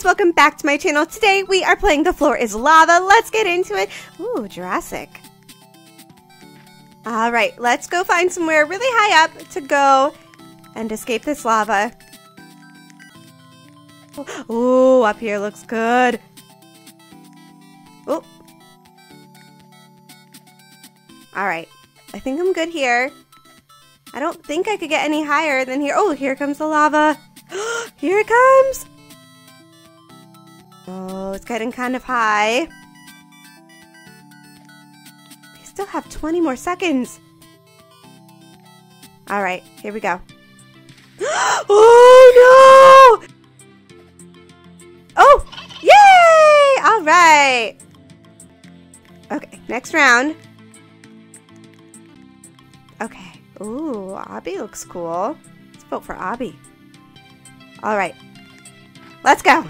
friends, welcome back to my channel. Today we are playing The Floor is Lava. Let's get into it. Ooh, Jurassic. All right, let's go find somewhere really high up to go and escape this lava. Ooh, up here looks good. Oh. All right, I think I'm good here. I don't think I could get any higher than here. Oh, here comes the lava. here it comes. Oh, it's getting kind of high. We still have 20 more seconds. All right, here we go. oh, no! Oh, yay! All right. Okay, next round. Okay. Ooh, Obby looks cool. Let's vote for Obby. All right. Let's go.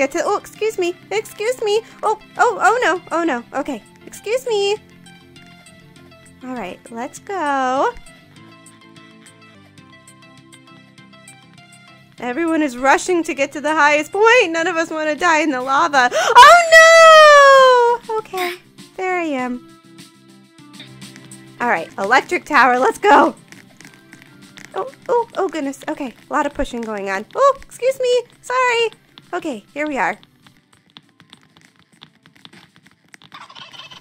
Get to. Oh, excuse me. Excuse me. Oh, oh, oh no. Oh no. Okay. Excuse me. All right. Let's go. Everyone is rushing to get to the highest point. None of us want to die in the lava. Oh no! Okay. There I am. All right. Electric tower. Let's go. Oh, oh, oh goodness. Okay, a lot of pushing going on. Oh, excuse me. Sorry. Okay, here we are.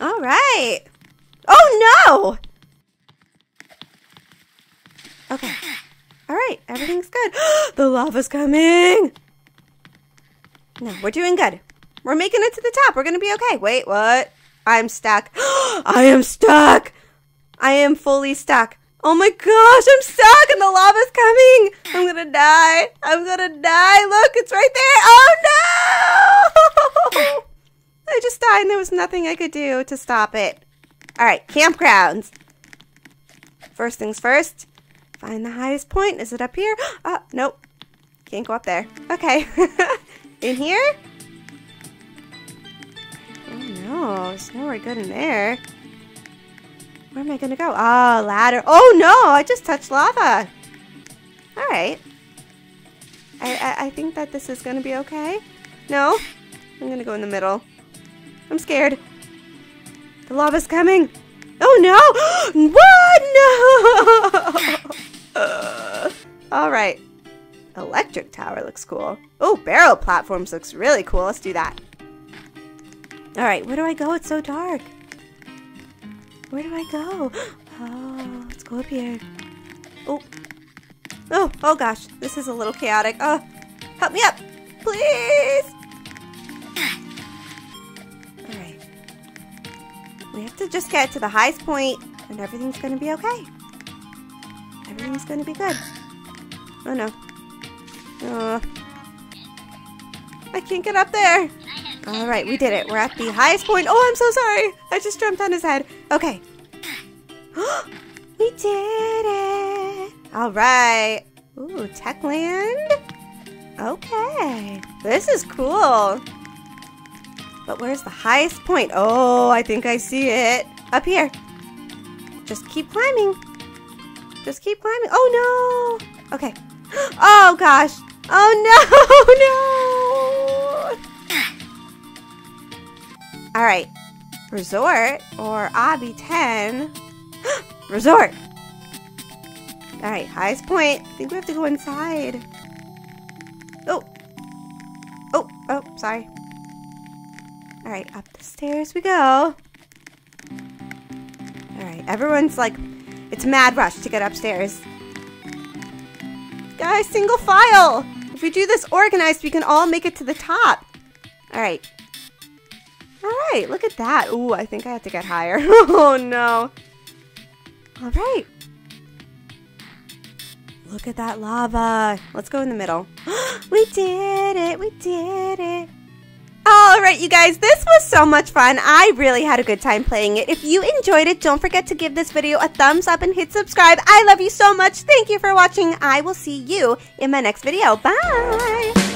All right. Oh, no! Okay. All right, everything's good. the lava's coming! No, we're doing good. We're making it to the top. We're to be okay. Wait, what? I'm stuck. I am stuck! I am fully stuck. Oh my gosh, I'm stuck and the lava's coming. I'm gonna die. I'm gonna die. Look, it's right there. Oh no! I just died and there was nothing I could do to stop it. All right, campgrounds. First things first, find the highest point. Is it up here? Uh, nope. Can't go up there. Okay. in here? Oh no, there's nowhere good in there. Where am I gonna go? Oh, ladder. Oh no, I just touched lava. All right. I, I, I think that this is gonna be okay. No? I'm gonna go in the middle. I'm scared. The lava's coming. Oh no! what? No! all right. Electric tower looks cool. Oh, barrel platforms looks really cool. Let's do that. All right, where do I go? It's so dark. Where do I go? Oh, let's go up here. Oh. Oh, oh gosh. This is a little chaotic. Oh, help me up. Please. Alright. We have to just get to the highest point and everything's going to be okay. Everything's going to be good. Oh no. Oh. I can't get up there. All right, we did it. We're at the highest point. Oh, I'm so sorry. I just jumped on his head. Okay. we did it. All right. Ooh, Techland. Okay. This is cool. But where's the highest point? Oh, I think I see it. Up here. Just keep climbing. Just keep climbing. Oh, no. Okay. Oh, gosh. Oh, no, no. All right. Resort or Obby 10. Resort. All right, highest point. I think we have to go inside. Oh. Oh, oh, sorry. All right, up the stairs we go. All right, everyone's like, it's mad rush to get upstairs. Guys, single file. If we do this organized, we can all make it to the top. All right, all right, look at that. Ooh, I think I have to get higher. oh, no. All right. Look at that lava. Let's go in the middle. we did it. We did it. All right, you guys, this was so much fun. I really had a good time playing it. If you enjoyed it, don't forget to give this video a thumbs up and hit subscribe. I love you so much. Thank you for watching. I will see you in my next video. Bye.